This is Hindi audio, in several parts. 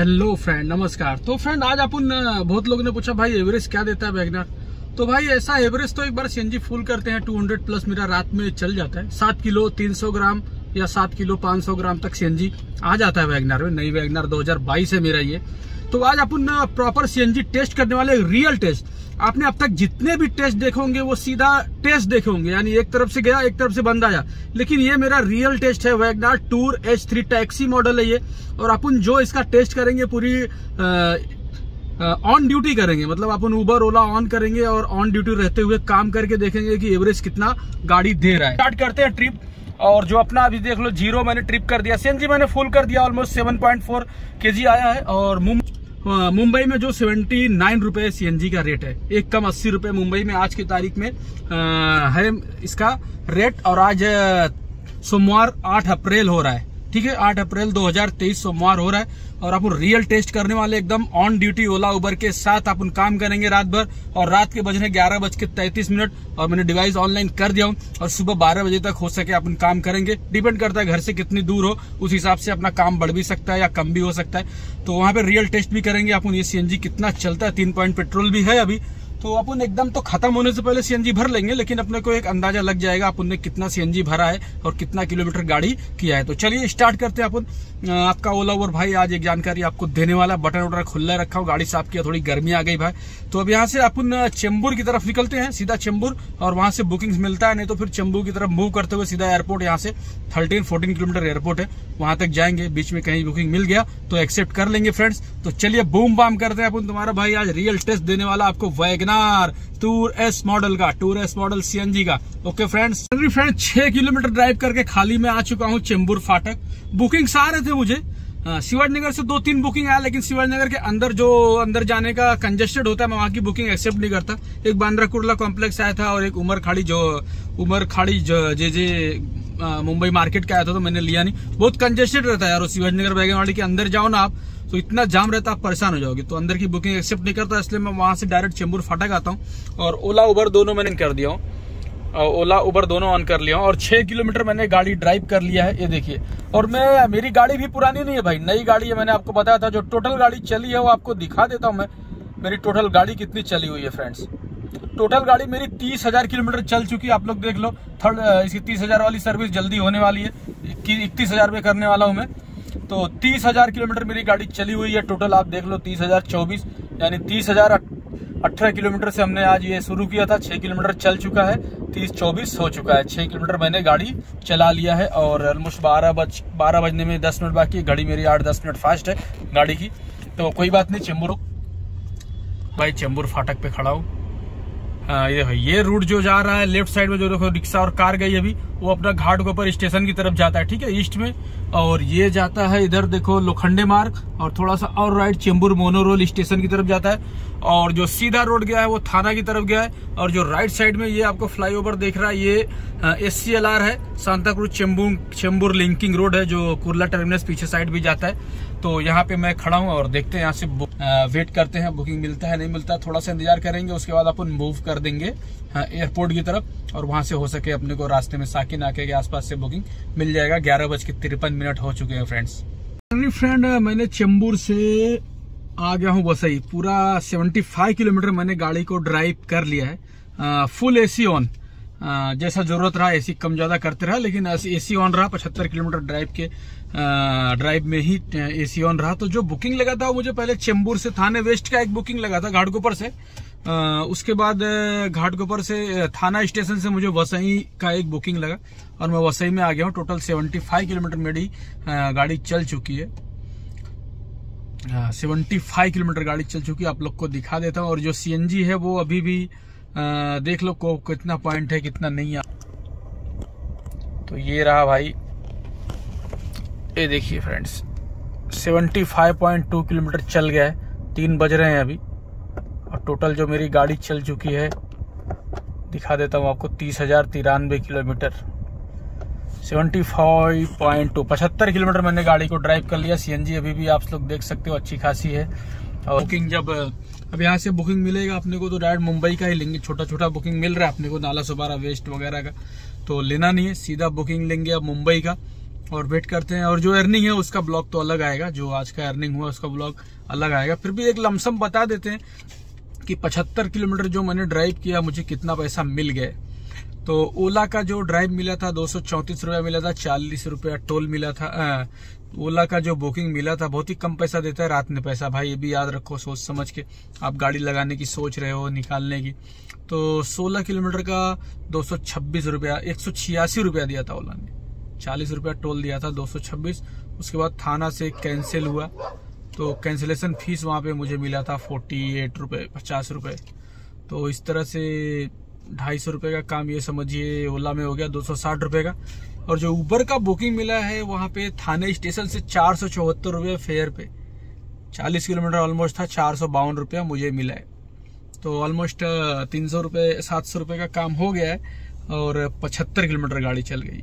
हेलो फ्रेंड नमस्कार। तो फ्रेंड आज अपन बहुत लोगों ने पूछा, भाई एवरेज क्या देता है वैगनर तो भाई, ऐसा एवरेज तो एक बार सीएनजी फुल करते हैं 200 प्लस मेरा रात में चल जाता है। सात किलो 300 ग्राम या सात किलो 500 ग्राम तक सीएनजी आ जाता है वैगनर में। नई वैगनर 2022 है मेरा ये। तो आज अपन प्रॉपर सीएनजी टेस्ट करने वाले रियल टेस्ट आपने अब तक जितने भी टेस्ट देखे होंगे, वो सीधा टेस्ट देखे होंगे। यानी एक तरफ़ से गया, एक तरफ़ से बंद आया। लेकिन ये मेरा रियल टेस्ट है, WagonR tour H three taxi model है ये। और अपन जो इसका टेस्ट करेंगे, पूरी ऑन ड्यूटी करेंगे। मतलब अपन उबर ओला ऑन करेंगे और ऑन ड्यूटी रहते हुए काम करके देखेंगे कि एवरेज कितना गाड़ी दे रहा है। स्टार्ट करते हैं ट्रिप और जो अपना अभी देख लो ज़ीरो मैंने ट्रिप कर दिया। सीएनजी मैंने फुल कर दिया ऑलमोस्ट सेवन पॉइंट फोर के आया है। और मुंबई मुंबई में जो सेवेंटी नाइन रुपए सीएनजी का रेट है एक कम अस्सी रुपये मुंबई में आज की तारीख में आ, है इसका रेट और आज सोमवार आठ अप्रैल हो रहा है। ठीक है, आठ अप्रैल 2023 सोमवार हो रहा है और अपन रियल टेस्ट करने वाले एकदम ऑन ड्यूटी ओला उबर के साथ अपन काम करेंगे रात भर और रात के बजने ग्यारह बज के तैतीस मिनट और मैंने डिवाइस ऑनलाइन कर दिया हूँ और सुबह बारह बजे तक हो सके अपन काम करेंगे। डिपेंड करता है घर से कितनी दूर हो, उस हिसाब से अपना काम बढ़ भी सकता है या कम भी हो सकता है। तो वहाँ पे रियल टेस्ट भी करेंगे अपन ये सीएनजी कितना चलता है, तीन पॉइंट पेट्रोल भी है अभी। तो अपन एकदम तो खत्म होने से पहले सीएनजी भर लेंगे, लेकिन अपने को एक अंदाज़ा लग जाएगा अपन ने कितना सीएनजी भरा है और कितना किलोमीटर गाड़ी किया है। तो चलिए स्टार्ट करते हैं अपन। आपका ओला ओवर भाई, आज एक जानकारी आपको देने वाला, बटन वटन खुला रखा हूँ, गाड़ी साफ़ किया, थोड़ी गर्मी आ गई भाई। तो अब यहाँ से अपन चेंबूर की तरफ़ निकलते हैं, सीधा चेंबूर, और वहाँ से बुकिंग मिलता है, नहीं तो फिर चेंबूर की तरफ़ मूव करते हुए सीधा एयरपोर्ट, यहाँ से थर्टीन, फोर्टीन किलोमीटर एयरपोर्ट है, वहाँ तक जाएँगे, बीच में कहीं बुकिंग मिल गया तो एक्सेप्ट कर लेंगे फ्रेंड्स। तो चलिए बूम बाम करते हैं अपन तुम्हारा। भाई, आज रियल टेस्ट देने वाला आपको वैगनार टूर एस मॉडल का टूर एस मॉडल सीएनजी का. ओके फ्रेंड्स फ्रेंड छह किलोमीटर ड्राइव करके खाली में आ चुका हूँ चेंबूर फाटक. बुकिंग रहे थे मुझे. शिवाजनगर से दो तीन बुकिंग आया, लेकिन शिवाजनगर के अंदर जो, अंदर जाने का कंजेस्टेड होता है, मैं वहाँ की बुकिंग एक्सेप्ट नहीं करता. एक बांद्रा कुर्ला कॉम्प्लेक्स आया था और एक उमर खाड़ी जो, उमर खाड़ी जो, जे जे मुंबई मार्केट का आया था तो मैंने लिया नहीं. बहुत कंजेस्टेड रहता है यार शिवाजनगर बैगनवाड़ी के अंदर जाओ ना आप. तो इतना जाम रहता है, आप परेशान हो जाओगे। तो अंदर की बुकिंग एक्सेप्ट नहीं करता, इसलिए मैं वहाँ से डायरेक्ट चेंबूर फाटक आता हूँ और ओला, उबर दोनों मैंने कर दिया हूँ। ओला, उबर दोनों ऑन कर लिया और छह किलोमीटर मैंने गाड़ी ड्राइव कर लिया है, ये देखिए। और मैं, मेरी गाड़ी भी पुरानी नहीं है भाई, नई गाड़ी है, मैंने आपको बताया था, जो टोटल गाड़ी चली है, वो आपको दिखा देता हूँ मैं। मेरी टोटल गाड़ी कितनी चली हुई है फ्रेंड्स टोटल गाड़ी मेरी तीस हज़ार किलोमीटर चल चुकी है, आप लोग देख लो। थर्ड इसकी तीस हज़ार वाली सर्विस जल्दी होने वाली है। इकतीस हज़ार में करने वाला हूँ मैं। तो तीस हज़ार किलोमीटर मेरी गाड़ी चली हुई है। टोटल आप देख लो तीस हज़ार चौबीस यानी तीस हज़ार अठारह किलोमीटर से हमने आज ये शुरू किया था। छह किलोमीटर चल चुका है तीस चौबीस हो चुका है। छह किलोमीटर मैंने गाड़ी चला लिया है और ऑलमोस्ट बारह बज बारह बजने में दस मिनट बाकी घड़ी मेरी आठ दस मिनट फास्ट है गाड़ी की। तो कोई बात नहीं चेंबूर भाई चेंबूर फाटक पे खड़ा हूँ। हाँ, ये ये रूट जो जा रहा है लेफ़्ट साइड में जो देखो रिक्शा और कार गई अभी। वो अपना घाट के ऊपर स्टेशन की तरफ़ जाता है, ठीक है ईस्ट में। और ये जाता है इधर, देखो, लोखंडे मार्ग, और थोड़ा सा और राइट चेंबूर मोनोरोल स्टेशन की तरफ़ जाता है। और जो सीधा रोड गया है, वो थाना की तरफ़ गया है। और जो राइट साइड में ये आपको फ्लाईओवर देख रहा है, ये एस सी एल आर है Santa cruise Chembur Chembur linking road है, जो कुरला टर्मिनस पीछे साइड भी जाता है। तो यहाँ पे मैं खड़ा हूँ और देखते हैं, यहाँ से वेट करते हैं बुकिंग मिलता है, नहीं मिलता, थोड़ा सा इंतज़ार करेंगे, उसके बाद अपन मूव कर देंगे एयरपोर्ट की तरफ़, और वहाँ से हो सके अपने को रास्ते में साकी नाके के आसपास से बुकिंग मिल जाएगा। ग्यारह बज के तिरपन मिनट हो चुके हैं फ्रेंड्स फ्रेंड मैंने चेंबूर से आ गया हूँ वसई पूरा 75 किलोमीटर मैंने गाड़ी को ड्राइव कर लिया है। आ, फुल एसी ऑन जैसा ज़रूरत रहा एसी कम ज़्यादा करते रहा लेकिन एसी ऑन रहा पचहत्तर किलोमीटर ड्राइव के ड्राइव में ही एसी ऑन रहा। तो जो बुकिंग लगा था मुझे पहले चेंबूर से थाने वेस्ट का एक बुकिंग लगा था घाटकोपर से। उसके बाद घाटगोपर से थाना स्टेशन से मुझे वसई का एक बुकिंग लगा और मैं वसई में आ गया हूँ। टोटल 75 किलोमीटर मेरी गाड़ी चल चुकी है। सेवेंटी फाइव किलोमीटर गाड़ी चल चुकी है। आप लोग को दिखा देता हूँ। और जो सीएनजी है वो अभी भी आ, देख लो को कितना पॉइंट है कितना नहीं है तो ये रहा भाई। ये देखिए फ्रेंड्स 75.2 किलोमीटर चल गया है। तीन बज रहे हैं अभी। और टोटल जो मेरी गाड़ी चल चुकी है, दिखा देता हूँ आपको, तीस हज़ार तिरानवे किलोमीटर। 75.2 पचहत्तर किलोमीटर मैंने गाड़ी को ड्राइव कर लिया। सीएनजी अभी भी आप लोग देख सकते हो, अच्छी खासी है। और बुकिंग जब, अब यहाँ से बुकिंग मिलेगा अपने को तो डायरेक्ट मुंबई का ही लेंगे। छोटा छोटा बुकिंग मिल रहा है अपने को, नाला सुबारा, वेस्ट वगैरह का। तो लेना नहीं है, सीधा बुकिंग लेंगे अब मुंबई का। और वेट करते हैं, और जो अर्निंग है उसका ब्लॉग तो अलग आएगा। जो आज का अर्निंग हुआ, उसका ब्लॉग अलग आएगा। फिर भी एक लमसम बता देते हैं कि पचहत्तर किलोमीटर जो मैंने ड्राइव किया मुझे कितना पैसा मिल गया। तो ओला का जो ड्राइव मिला था दो रुपया मिला था चालीस रुपया टोल मिला था आ, ओला का जो बुकिंग मिला था बहुत ही कम पैसा देता है रात में पैसा। भाई ये भी याद रखो सोच समझ के। आप गाड़ी लगाने की सोच रहे हो निकालने की। तो 16 किलोमीटर का दो सौ छब्बीस रुपया एक सौ छियासी रुपया दिया था ओला ने। चालीस रुपया टोल दिया था 226 उसके बाद थाना से कैंसिल हुआ। तो कैंसिलेशन फ़ीस वहाँ पे मुझे मिला था फोर्टी एट रुपये पचास रुपये तो इस तरह से ढाई सौ रुपये का काम ये समझिए, ओला में हो गया दो सौ साठ रुपये का। और जो ऊबर का बुकिंग मिला है, वहाँ पे थाने स्टेशन से चार सौ चौहत्तर रुपये फेयर पे। चालीस किलोमीटर ऑलमोस्ट था, चार सौ बावन रुपया मुझे मिला है। तो ऑलमोस्ट तीन सौ रुपये सात सौ रुपये का काम हो गया है और पचहत्तर किलोमीटर गाड़ी चल गई।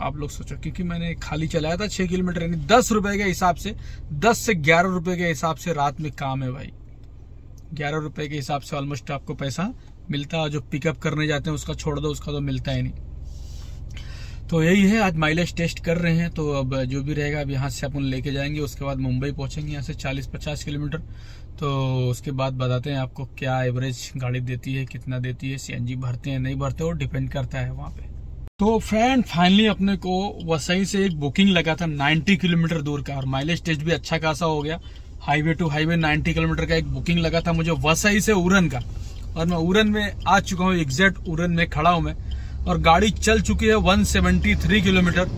आप लोग सोचो, क्योंकि मैंने खाली चलाया था छह किलोमीटर, यानी दस रुपए के हिसाब से, दस से ग्यारह रुपए के हिसाब से रात में काम है भाई। ग्यारह रुपए के हिसाब से ऑलमोस्ट आपको पैसा मिलता है, जो पिकअप करने जाते हैं, उसका छोड़ दो, उसका तो मिलता ही नहीं। तो यही है, आज माइलेज टेस्ट कर रहे हैं तो अब जो भी रहेगा, अब यहाँ से अपन लेके जाएँगे, उसके बाद मुंबई पहुँचेंगे, यहाँ से 40-50 किलोमीटर। तो उसके बाद बताते हैं आपको क्या एवरेज गाड़ी देती है, कितना देती है सीएनजी भरते हैं, नहीं भरते और डिपेंड करता है वहाँ पे। तो फ्रेंड फाइनली अपने को वसई से एक बुकिंग लगा था 90 किलोमीटर दूर का, और माइलेज टेस्ट भी अच्छा खासा हो गया। हाईवे टू हाईवे 90 किलोमीटर का एक बुकिंग लगा था मुझे वसई से उरन का। और मैं उरन में आ चुका हूँ एग्जैक्ट उरन में खड़ा हूँ मैं। और गाड़ी चल चुकी है 173 किलोमीटर,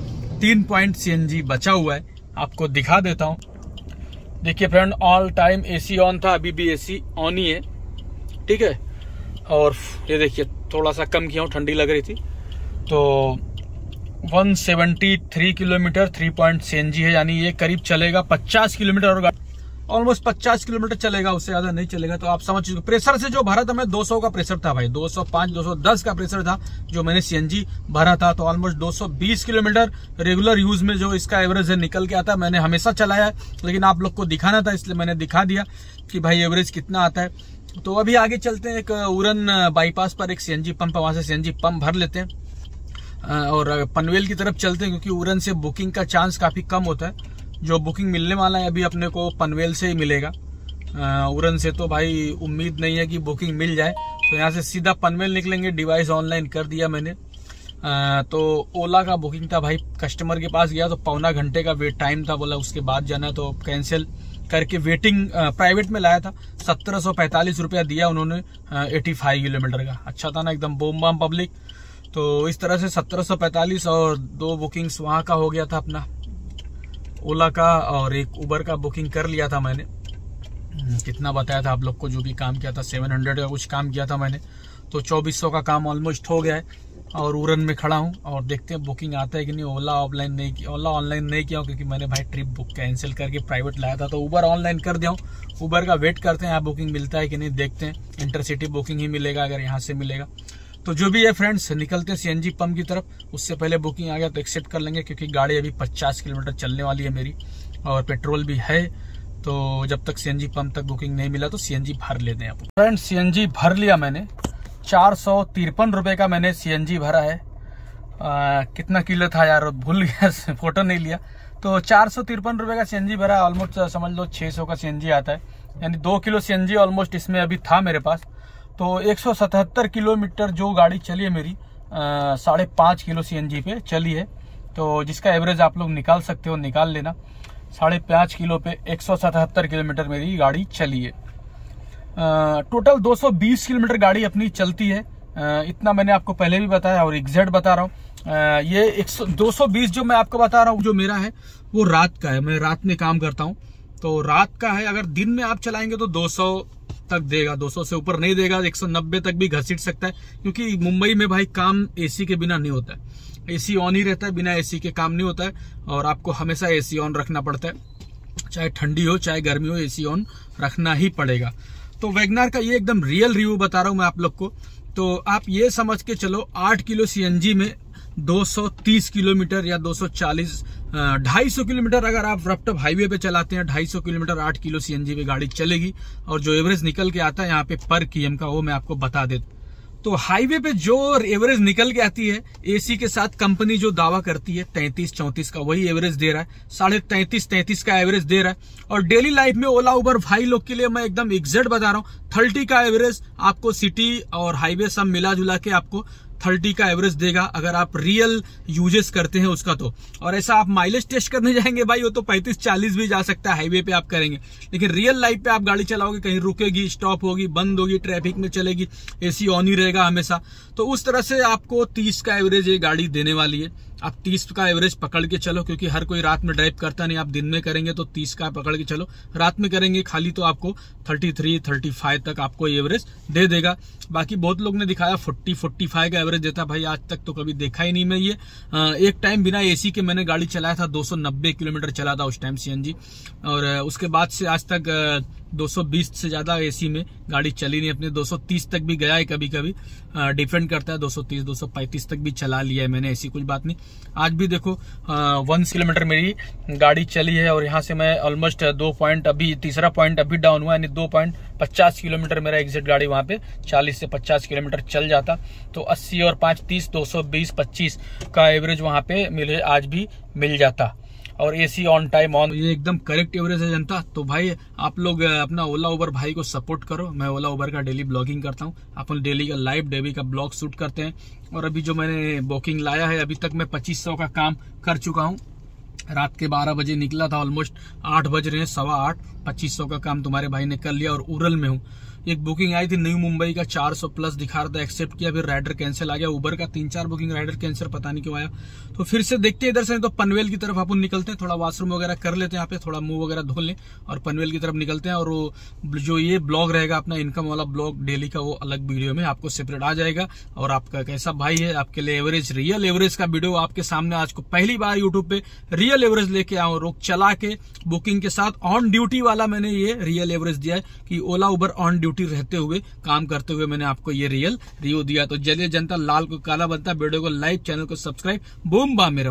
तीन पॉइंट सीएनजी बचा हुआ है। आपको दिखा देता हूँ। देखिए friend all time AC on था, अभी भी एसी ऑन ही है। ठीक है? और ये देखिए, थोड़ा सा कम किया हूँ, ठंडी लग रही थी। तो 173 किलोमीटर थ्री पॉइंट सी है, यानी ये करीब चलेगा 50 किलोमीटर और ऑलमोस्ट 50 किलोमीटर चलेगा, उससे ज़्यादा नहीं चलेगा। तो आप समझ चुके प्रेशर से जो भरा था, मैं 200 का प्रेशर था भाई 205 210 का प्रेशर था जो मैंने सीएनजी भरा था। तो ऑलमोस्ट 220 किलोमीटर रेगुलर यूज़ में जो इसका एवरेज है, निकल के आता है, मैंने हमेशा चलाया लेकिन आप लोग को दिखाना था, इसलिए मैंने दिखा दिया कि भाई एवरेज कितना आता है। तो अभी आगे चलते हैं, एक उरन बाईपास पर एक सीएनजी पंप वहाँ से सीएनजी पंप भर लेते हैं। और पनवेल की तरफ़ चलते हैं क्योंकि उरन से बुकिंग का चांस काफ़ी कम होता है। जो बुकिंग मिलने वाला है अभी अपने को पनवेल से ही मिलेगा। उरन से तो भाई उम्मीद नहीं है कि बुकिंग मिल जाए। तो यहाँ से सीधा पनवेल निकलेंगे डिवाइस ऑनलाइन कर दिया मैंने। आ, तो ओला का बुकिंग था भाई कस्टमर के पास गया तो पौना घंटे का वेट टाइम था बोला उसके बाद जाना तो कैंसिल करके वेटिंग प्राइवेट में लाया था। सत्रह सौ पैंतालीस रुपया दिया उन्होंने एटी फाइव किलोमीटर का। अच्छा था ना एकदम बोम बम पब्लिक तो इस तरह से 1745 और दो बुकिंग्स वहाँ का हो गया था अपना। ओला का और एक उबर का बुकिंग कर लिया था मैंने। कितना बताया था आप लोग को, जो भी काम किया था 700 का कुछ काम किया था मैंने। तो 2400 का काम ऑलमोस्ट हो गया है और उरन में खड़ा हूँ और देखते हैं बुकिंग आता है कि नहीं। ओला ऑफलाइन नहीं किया ओला ऑनलाइन नहीं किया क्योंकि मैंने भाई ट्रिप बुक कैंसिल करके प्राइवेट लाया था। तो उबर ऑनलाइन कर दिया हूँ। उबर का वेट करते हैं यहाँ बुकिंग मिलता है कि नहीं, देखते हैं। इंटरसिटी बुकिंग ही मिलेगा अगर यहाँ से मिलेगा। तो जो भी है फ्रेंड्स निकलते सीएनजी पंप की तरफ़। उससे पहले बुकिंग आ गया तो एक्सेप्ट कर लेंगे क्योंकि गाड़ी अभी 50 किलोमीटर चलने वाली है मेरी और पेट्रोल भी है। तो जब तक सीएनजी पंप तक बुकिंग नहीं मिला तो सीएनजी भर लेते हैं फ्रेंड्स सीएनजी भर लिया मैंने। चार सौ तिरपन रुपए का मैंने सीएनजी भरा है। आ, कितना किलो था यार भूल गया फ़ोटो नहीं लिया। तो चार सौ तिरपन रुपए का सीएनजी भरा ऑलमोस्ट समझ लो छह सौ का सीएनजी आता है। यानी दो किलो सीएनजी ऑलमोस्ट इसमें अभी था मेरे पास। तो 177 किलोमीटर जो गाड़ी चली है मेरी साढ़े पाँच किलो सीएनजी पे चली है। तो जिसका एवरेज आप लोग निकाल सकते हो निकाल लेना। साढ़े पाँच किलो पे 177 किलोमीटर मेरी गाड़ी चली है। टोटल 220 किलोमीटर गाड़ी अपनी चलती है। आ, इतना मैंने आपको पहले भी बताया और एग्जैक्ट बता रहा हूँ। ये एक सौ बीस जो मैं आपको बता रहा हूँ जो मेरा है वो रात का है। मैं रात में काम करता हूँ। तो रात का है अगर दिन में आप चलाएँगे तो 200 तक देगा 200 से ऊपर नहीं देगा 190 तक भी घसीट सकता है, क्योंकि मुंबई में भाई काम एसी के बिना नहीं होता है। एसी ऑन ही रहता है, बिना एसी के काम नहीं होता है, और आपको हमेशा एसी ऑन रखना पड़ता है। चाहे ठंडी हो, चाहे गर्मी हो एसी ऑन रखना ही पड़ेगा। तो वैगनार का ये एकदम रियल रिव्यू बता रहा हूँ मैं आप लोग को। तो आप ये समझ के चलो, आठ किलो सीएनजी में 230 किलोमीटर या 240 250 किलोमीटर अगर आप रफ्टअप हाईवे पे चलाते हैं 250 किलोमीटर 8 किलो सीएनजी पे गाड़ी चलेगी और जो एवरेज निकल के आता है यहाँ पे पर किएम का, वो मैं आपको बता दे तो हाईवे पे जो एवरेज निकल के आती है, एसी के साथ कंपनी जो दावा करती है, तैतीस चौंतीस का वही एवरेज दे रहा है, साढ़े तैतीस तैतीस का एवरेज दे रहा है। और डेली लाइफ में ओला, उबर, भाई लोग के लिए मैं एकदम एग्जैक्ट बता रहा हूँ, थर्टी का एवरेज आपको सिटी और हाईवे सब मिला जुला के आपको थर्टी का एवरेज देगा अगर आप रियल यूजेस करते हैं उसका तो। और ऐसा आप माइलेज टेस्ट करने जाएँगे भाई, वो तो पैंतीस चालीस भी जा सकता है हाईवे पे आप करेंगे। लेकिन रियल लाइफ पे आप गाड़ी चलाओगे, कहीं रुकेगी स्टॉप होगी, बंद होगी ट्रैफ़िक में चलेगी एसी ऑन ही रहेगा हमेशा। तो उस तरह से आपको तीस का एवरेज ये गाड़ी देने वाली है। आप तीस का एवरेज पकड़ के चलो, क्योंकि हर कोई रात में ड्राइव करता नहीं, आप दिन में करेंगे तो तीस का पकड़ के चलो। रात में करेंगे, खाली तो आपको थर्टी थ्री थर्टी फाइव तक आपको एवरेज दे देगा। बाकी बहुत लोग ने दिखाया फोर्टी फोर्टी फाइव का एवरेज देता, भाई आज तक तो कभी देखा ही नहीं मैं ये। एक टाइम बिना एसी के मैंने गाड़ी चलाया था, दो सौ नब्बे किलोमीटर चला था उस टाइम सीएनजी और उसके बाद से आज तक 220 से ज़्यादा एसी में गाड़ी चली नहीं, अपने 230 तक भी गया है कभी कभी डिपेंड करता है 230 235 तक भी चला लिया है मैंने, ऐसी कुछ बात नहीं। आज भी देखो वन किलोमीटर मेरी गाड़ी चली है और यहाँ से मैं ऑलमोस्ट दो पॉइंट अभी, तीसरा पॉइंट अभी डाउन हुआ यानी दो पॉइंट पचास किलोमीटर मेरा एग्जिट गाड़ी वहाँ पे 40 से 50 किलोमीटर चल जाता। तो 80 और पाँच तीस, दो सौ बीस, पच्चीस का एवरेज वहाँ पे मिले, आज भी मिल जाता। और एसी ऑन टाइम ऑन ये एकदम करेक्ट एवरेज है जनता। तो भाई, आप लोग अपना ओला उबर भाई को सपोर्ट करो। मैं ओला उबर का डेली ब्लॉगिंग करता हूँ। अपन डेली का लाइव डेली का ब्लॉग शूट करते हैं। और अभी जो मैंने बुकिंग लाया है, अभी तक मैं पच्चीस का काम कर चुका हूँ। रात के 12 बजे निकला था ऑलमोस्ट आठ बज रहे हैं, सवा आठ। पच्चीस सौ का काम तुम्हारे भाई ने कर लिया और उरल में हूँ। एक बुकिंग आई थी न्यू मुंबई का 400 प्लस दिखा रहा था एक्सेप्ट किया, फिर राइडर कैंसिल आ गया उबर का तीन चार बुकिंग राइडर कैंसिल पता नहीं क्यों आया। तो फिर से देखते हैं इधर से तो पनवेल की तरफ़ अपन निकलते हैं, थोड़ा वॉशरूम वगैरह कर लेते हैं यहाँ पे, थोड़ा मुँह वगैरह धो लें और पनवेल की तरफ़ निकलते हैं और जो ये ब्लॉग रहेगा, अपना इनकम वाला ब्लॉग डेली का वो अलग वीडियो में आपको सेपरेट आ जाएगा। और आपका कैसा भाई है, आपके लिए एवरेज रियल एवरेज का वीडियो आपके सामने आज को पहली बार यूट्यूब पे रियल एवरेज लेके आऊ रोक चला के बुकिंग के साथ ऑन ड्यूटी वाला मैंने ये रियल एवरेज दिया है कि ओला उबर ऑन ड्यूटी रहते हुए काम करते हुए मैंने आपको ये रियल रिव्यू दिया। तो जलिए जनता लाल को काला बनता वीडियो को लाइक, चैनल को सब्सक्राइब। बूम बा मेरे